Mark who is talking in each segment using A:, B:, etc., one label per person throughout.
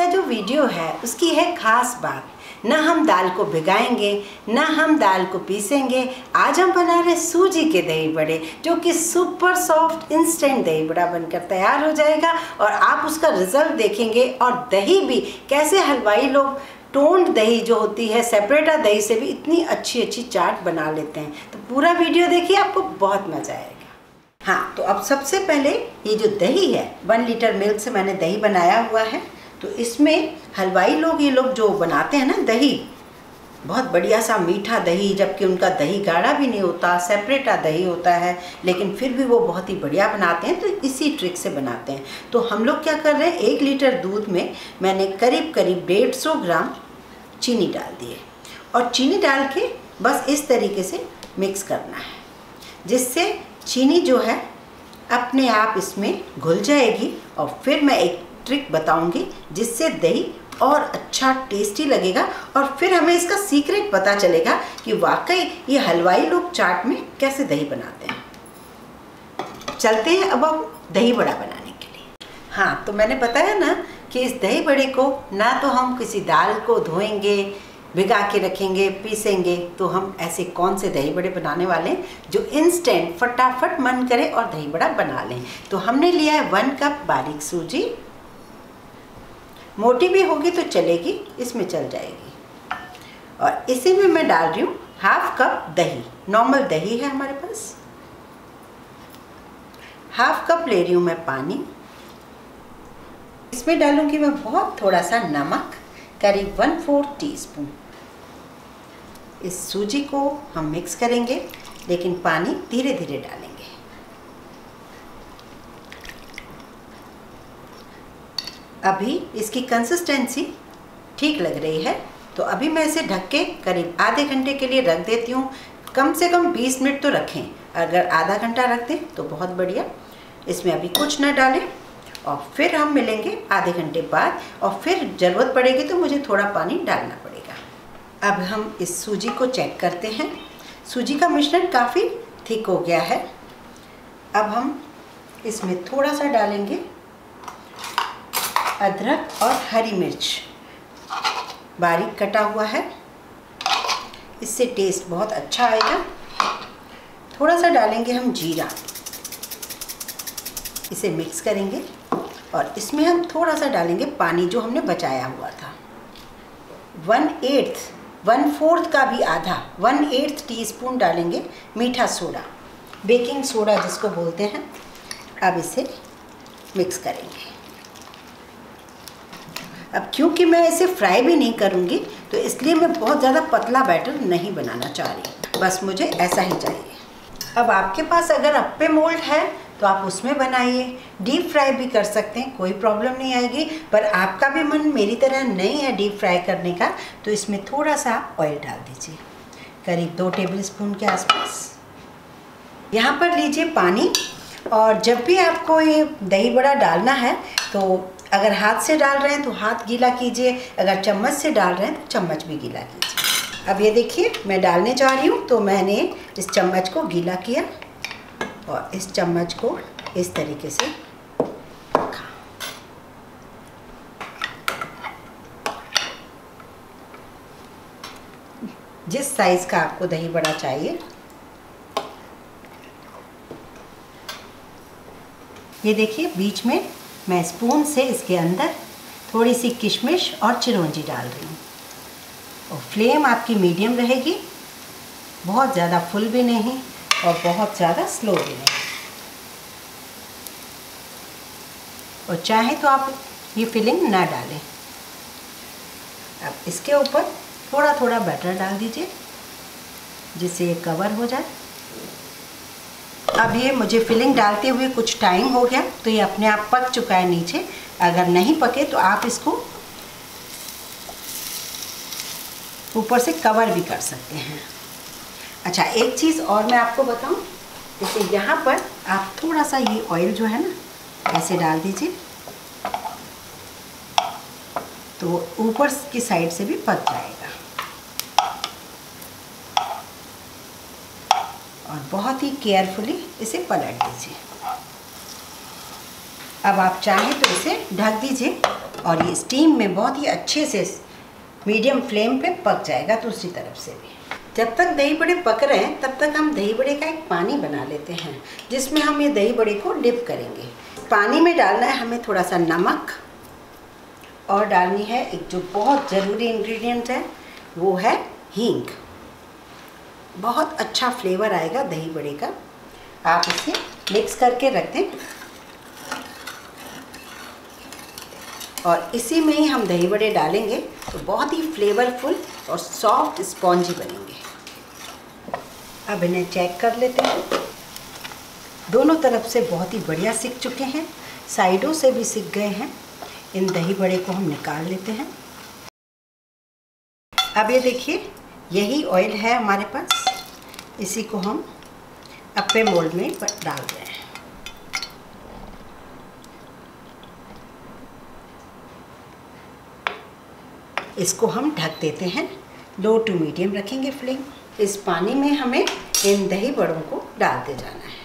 A: का जो वीडियो है, उसकी है खास बात। ना हम दाल को भिगाएँगे, ना हम दाल को पीसेंगे। आज हम बना रहे सूजी के दही बड़े, जो कि सुपर सॉफ्ट इंस्टेंट दही बड़ा बनकर तैयार हो जाएगा और आप उसका रिज़ल्ट देखेंगे और दही भी। कैसे हलवाई लोग टोंड दही जो होती है सेपरेटा दही से भी इतनी अच्छी अच्छी चाट बना लेते हैं। तो पूरा वीडियो देखिए, आपको बहुत मज़ा आएगा। हाँ तो अब सबसे पहले ये जो दही है वन लीटर मिल्क से मैंने दही बनाया हुआ है। तो इसमें हलवाई लोग, ये लोग जो बनाते हैं ना, दही, बहुत बढ़िया सा मीठा दही, जबकि उनका दही गाढ़ा भी नहीं होता, सेपरेटा दही होता है, लेकिन फिर भी वो बहुत ही बढ़िया बनाते हैं तो इसी ट्रिक से बनाते हैं। तो हम लोग क्या कर रहे हैं, एक लीटर दूध में मैंने करीब करीब डेढ़ सौ ग्राम चीनी डाल दी है और चीनी डाल के बस इस तरीके से मिक्स करना है, जिससे चीनी जो है अपने आप इसमें घुल जाएगी और फिर मैं एक ट्रिक बताऊँगी, जिससे दही और अच्छा टेस्टी लगेगा और फिर हमें इसका सीक्रेट पता चलेगा कि वाकई ये हलवाई लोग चाट में कैसे दही बनाते हैं। चलते हैं अब अब दही बड़ा बनाने के लिए। हाँ तो मैंने बताया ना कि इस दही बड़े को ना तो हम किसी दाल को धोएँगे, भिगा के रखेंगे, पीसेंगे तो हम ऐसे कौन से दही बड़े बनाने वाले जो इंस्टेंट फटाफट मन करे और दही बड़ा बना लें। तो हमने लिया है वन कप बारीक सूजी। मोटी भी होगी तो चलेगी, इसमें चल जाएगी। और इसी में मैं डाल रही हूँ हाफ़ कप दही। नॉर्मल दही है हमारे पास। हाफ़ कप ले रही हूँ मैं पानी। इसमें डालूँगी मैं बहुत थोड़ा सा नमक, करीब वन फोर्थ टी स्पून इस सूजी को हम मिक्स करेंगे, लेकिन पानी धीरे धीरे डालेंगे। अभी इसकी कंसिस्टेंसी ठीक लग रही है तो अभी मैं इसे ढक के करीब आधे घंटे के लिए रख देती हूँ। कम से कम 20 मिनट तो रखें, अगर आधा घंटा रख दें तो बहुत बढ़िया। इसमें अभी कुछ ना डालें और फिर हम मिलेंगे आधे घंटे बाद, और फिर ज़रूरत पड़ेगी तो मुझे थोड़ा पानी डालना पड़ेगा। अब हम इस सूजी को चेक करते हैं। सूजी का मिश्रण काफ़ी थिक हो गया है। अब हम इसमें थोड़ा सा डालेंगे। अदरक और हरी मिर्च। बारीक कटा हुआ है। इससे टेस्ट बहुत अच्छा आएगा। थोड़ा सा डालेंगे हम जीरा। इसे मिक्स करेंगे और इसमें हम थोड़ा सा डालेंगे पानी जो हमने बचाया हुआ था। वन एट्थ वन फोर्थ का भी आधा वन एट्थ टी स्पून डालेंगे मीठा सोडा। बेकिंग सोडा जिसको बोलते हैं। अब इसे मिक्स करेंगे। अब क्योंकि मैं इसे फ्राई भी नहीं करूँगी तो इसलिए मैं बहुत ज़्यादा पतला बैटर नहीं बनाना चाह रही बस मुझे ऐसा ही चाहिए। अब आपके पास अगर अप्पे मोल्ड है तो आप उसमें बनाइए। डीप फ्राई भी कर सकते हैं, कोई प्रॉब्लम नहीं आएगी। पर आपका भी मन मेरी तरह नहीं है डीप फ्राई करने का तो इसमें थोड़ा सा ऑयल डाल दीजिए। करीब दो टेबल स्पून के आसपास। यहाँ पर लीजिए पानी, और जब भी आपको ये दही बड़ा डालना है तो अगर हाथ से डाल रहे हैं तो हाथ गीला कीजिए, अगर चम्मच से डाल रहे हैं तो चम्मच भी गीला कीजिए। अब ये देखिए, मैं डालने जा रही हूँ तो मैंने इस चम्मच को गीला किया और इस चम्मच को इस तरीके से रखा। जिस साइज़ का आपको दही बड़ा चाहिए। ये देखिए, बीच में मैं स्पून से इसके अंदर थोड़ी सी किशमिश और चिरौंजी डाल रही हूँ। और फ्लेम आपकी मीडियम रहेगी। बहुत ज़्यादा फुल भी नहीं और बहुत ज़्यादा स्लो भी नहीं। और चाहे तो आप ये फिलिंग ना डालें। अब इसके ऊपर थोड़ा थोड़ा बैटर डाल दीजिए, जिससे ये कवर हो जाए। अब ये मुझे फिलिंग डालते हुए कुछ टाइम हो गया तो ये अपने आप पक चुका है नीचे। अगर नहीं पके तो आप इसको ऊपर से कवर भी कर सकते हैं। अच्छा एक चीज़ और मैं आपको बताऊँ, जैसे यहाँ पर आप थोड़ा सा ये ऑयल जो है ना, ऐसे डाल दीजिए। तो ऊपर की साइड से भी पक जाएगा और बहुत ही केयरफुली इसे पलट दीजिए। अब आप चाहें तो इसे ढक दीजिए और ये स्टीम में बहुत ही अच्छे से मीडियम फ्लेम पे पक जाएगा दूसरी तरफ़ से भी। जब तक दही बड़े पक रहे हैं, तब तक हम दही बड़े का एक पानी बना लेते हैं, जिसमें हम ये दही बड़े को डिप करेंगे। पानी में डालना है हमें थोड़ा सा नमक और डालनी है एक जो बहुत ज़रूरी इंग्रेडिएंट है, वो है हींग। बहुत अच्छा फ्लेवर आएगा दही बड़े का। आप इसे मिक्स करके रख दें। और इसी में ही हम दही बड़े डालेंगे तो बहुत ही फ्लेवरफुल और सॉफ्ट स्पॉन्जी बनेंगे। अब इन्हें चेक कर लेते हैं। दोनों तरफ़ से बहुत ही बढ़िया सीख चुके हैं। साइडों से भी सीख गए हैं। इन दही बड़े को हम निकाल लेते हैं। अब ये देखिए यही ऑयल है हमारे पास। इसी को हम अप्पे मोल्ड में डाल हैं। इसको हम ढक देते हैं। लो टू मीडियम रखेंगे फ्लेम इस पानी में हमें इन दही बड़ों को डालते जाना है।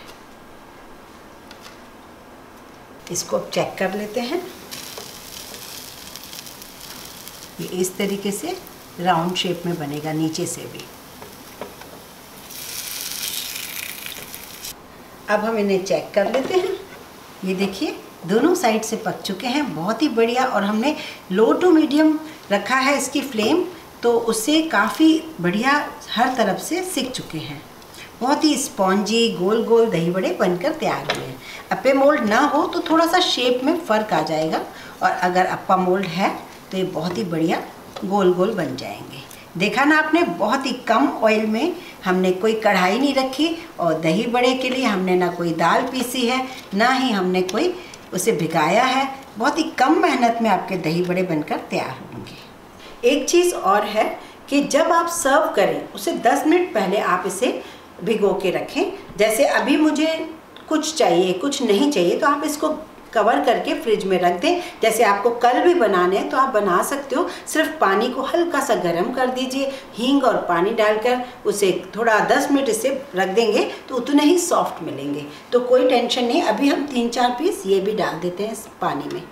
A: इसको अब चेक कर लेते हैं। ये इस तरीके से राउंड शेप में बनेगा, नीचे से भी। अब हम इन्हें चेक कर लेते हैं। ये देखिए, दोनों साइड से पक चुके हैं, बहुत ही बढ़िया, और हमने लो टू मीडियम रखा है इसकी फ्लेम तो उससे काफ़ी बढ़िया हर तरफ़ से सीख चुके हैं। बहुत ही स्पॉन्जी, गोल गोल दही बड़े बनकर तैयार हुए हैं। अप्पे मोल्ड ना हो तो थोड़ा सा शेप में फ़र्क आ जाएगा, और अगर अप्पा मोल्ड है तो ये बहुत ही बढ़िया गोल गोल बन जाएँगे। देखा ना आपने, बहुत ही कम ऑयल में हमने कोई कढ़ाई नहीं रखी और दही बड़े के लिए हमने ना कोई दाल पीसी है, ना ही हमने कोई उसे भिगाया है। बहुत ही कम मेहनत में आपके दही बड़े बनकर तैयार होंगे। एक चीज़ और है कि जब आप सर्व करें, उसे 10 मिनट पहले आप इसे भिगो के रखें। जैसे अभी मुझे कुछ चाहिए, कुछ नहीं चाहिए तो आप इसको कवर करके फ्रिज में रख दें। जैसे आपको कल भी बनाने हैं तो आप बना सकते हो। सिर्फ़ पानी को हल्का सा गर्म कर दीजिए, हींग और पानी डालकर उसे थोड़ा 10 मिनट इसे रख देंगे तो उतने ही सॉफ्ट मिलेंगे। तो कोई टेंशन नहीं, अभी हम तीन चार पीस ये भी डाल देते हैं इस पानी में।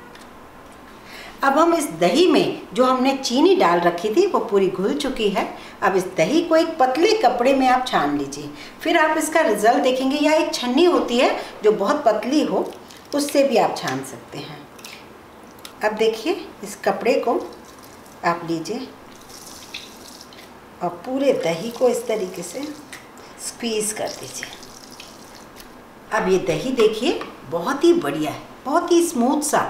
A: अब हम इस दही में जो हमने चीनी डाल रखी थी, वो पूरी घुल चुकी है। अब इस दही को एक पतले कपड़े में आप छान लीजिए। फिर आप इसका रिज़ल्ट देखेंगे, या एक छन्नी होती है जो बहुत पतली हो उससे भी आप छान सकते हैं। अब देखिए, इस कपड़े को आप लीजिए और पूरे दही को इस तरीके से स्क्वीज़ कर दीजिए। अब ये दही देखिए, बहुत ही बढ़िया है, बहुत ही स्मूथ सा।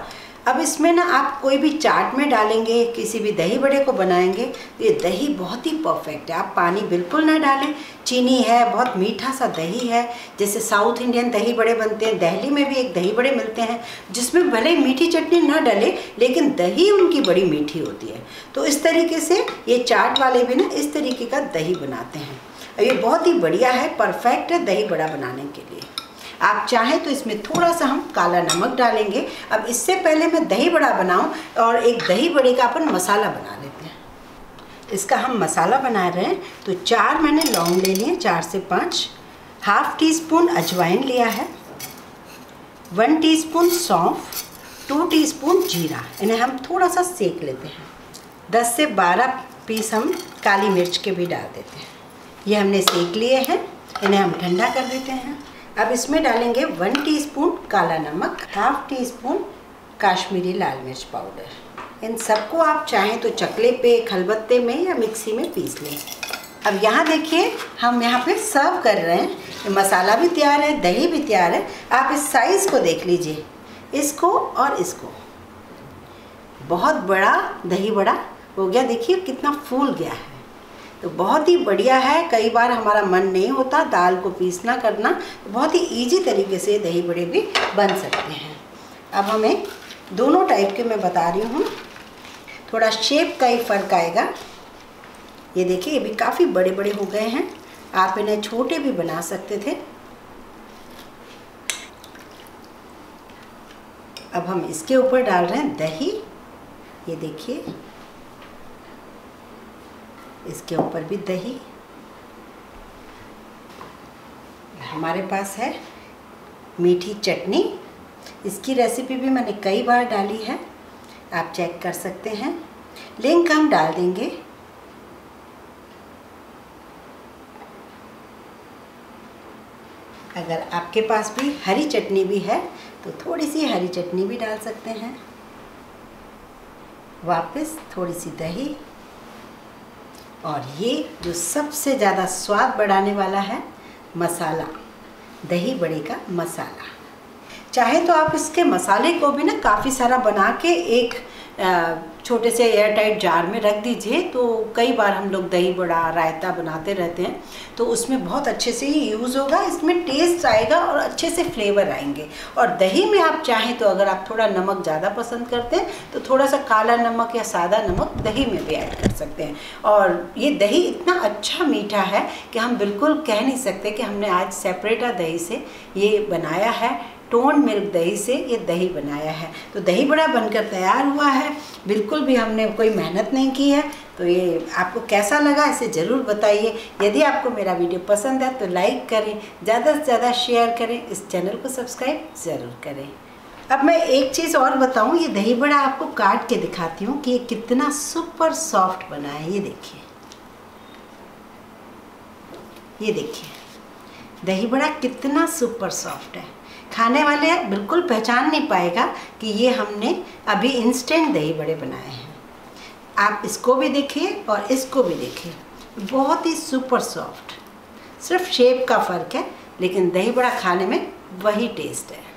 A: अब इसमें ना आप कोई भी चाट में डालेंगे, किसी भी दही बड़े को बनाएँगे तो ये दही बहुत ही परफेक्ट है। आप पानी बिल्कुल ना डालें। चीनी है, बहुत मीठा सा दही है। जैसे साउथ इंडियन दही बड़े बनते हैं, दिल्ली में भी एक दही बड़े मिलते हैं, जिसमें भले मीठी चटनी ना डले, लेकिन दही उनकी बड़ी मीठी होती है। तो इस तरीके से ये चाट वाले भी ना इस तरीके का दही बनाते हैं। ये बहुत ही बढ़िया है परफेक्ट है दही बड़ा बनाने के लिए। आप चाहें तो इसमें थोड़ा सा हम काला नमक डालेंगे। अब इससे पहले मैं दही बड़ा बनाऊँ और एक दही बड़े का अपन मसाला बना लेते हैं। इसका हम मसाला बना रहे हैं। तो चार मैंने लौंग ले लिए, चार से पाँच। हाफ़ टी स्पून अजवाइन लिया है। वन टीस्पून सौंफ। टू टीस्पून जीरा। इन्हें हम थोड़ा सा सेक लेते हैं। दस से बारह पीस हम काली मिर्च के भी डाल देते हैं। ये हमने सेक लिए हैं। इन्हें हम ठंडा कर देते हैं। अब इसमें डालेंगे वन टीस्पून काला नमक, हाफ़ टी स्पून काश्मीरी लाल मिर्च पाउडर। इन सबको आप चाहें तो चकले पे, खलबत्ते में या मिक्सी में पीस लें। अब यहाँ देखिए, हम यहाँ पे सर्व कर रहे हैं। मसाला भी तैयार है, दही भी तैयार है। आप इस साइज़ को देख लीजिए। इसको और इसको। बहुत बड़ा, दही बड़ा हो गया। देखिए कितना फूल गया है। तो बहुत ही बढ़िया है। कई बार हमारा मन नहीं होता दाल को पीसना करना तो बहुत ही इजी तरीके से दही बड़े भी बन सकते हैं। अब हमें दोनों टाइप के मैं बता रही हूँ। थोड़ा शेप का ही फ़र्क आएगा। ये देखिए, ये भी काफ़ी बड़े बड़े हो गए हैं। आप इन्हें छोटे भी बना सकते थे। अब हम इसके ऊपर डाल रहे हैं दही। ये देखिए इसके ऊपर भी दही। हमारे पास है मीठी चटनी। इसकी रेसिपी भी मैंने कई बार डाली है, आप चेक कर सकते हैं। लिंक हम डाल देंगे। अगर आपके पास भी हरी चटनी भी है तो थोड़ी सी हरी चटनी भी डाल सकते हैं। वापस थोड़ी सी दही। और ये जो सबसे ज़्यादा स्वाद बढ़ाने वाला है मसाला, दही बड़े का मसाला। चाहे तो आप इसके मसाले को भी ना काफ़ी सारा बना के एक छोटे से एयर टाइट जार में रख दीजिए तो कई बार हम लोग दही बड़ा रायता बनाते रहते हैं तो उसमें बहुत अच्छे से ही यूज़ होगा, इसमें टेस्ट आएगा और अच्छे से फ्लेवर आएँगे। और दही में आप चाहें तो अगर आप थोड़ा नमक ज़्यादा पसंद करते हैं तो थोड़ा सा काला नमक या सादा नमक दही में भी ऐड कर सकते हैं। और ये दही इतना अच्छा मीठा है कि हम बिल्कुल कह नहीं सकते कि हमने आज सेपरेटा दही से ये बनाया है। टोन मिल्क दही से ये दही बनाया है। तो दही बड़ा बनकर तैयार हुआ है। बिल्कुल भी हमने कोई मेहनत नहीं की है। तो ये आपको कैसा लगा इसे ज़रूर बताइए। यदि आपको मेरा वीडियो पसंद है तो लाइक करें, ज़्यादा से ज़्यादा शेयर करें, इस चैनल को सब्सक्राइब ज़रूर करें। अब मैं एक चीज़ और बताऊँ, ये दही बड़ा आपको काट के दिखाती हूँ कि ये कितना सुपर सॉफ्ट बना है। ये देखिए। ये देखिए। दही बड़ा कितना सुपर सॉफ्ट है। खाने वाले बिल्कुल पहचान नहीं पाएगा कि ये हमने अभी इंस्टेंट दही बड़े बनाए हैं। आप इसको भी देखिए और इसको भी देखिए। बहुत ही सुपर सॉफ्ट सिर्फ़ शेप का फ़र्क है, लेकिन दही बड़ा खाने में वही टेस्ट है।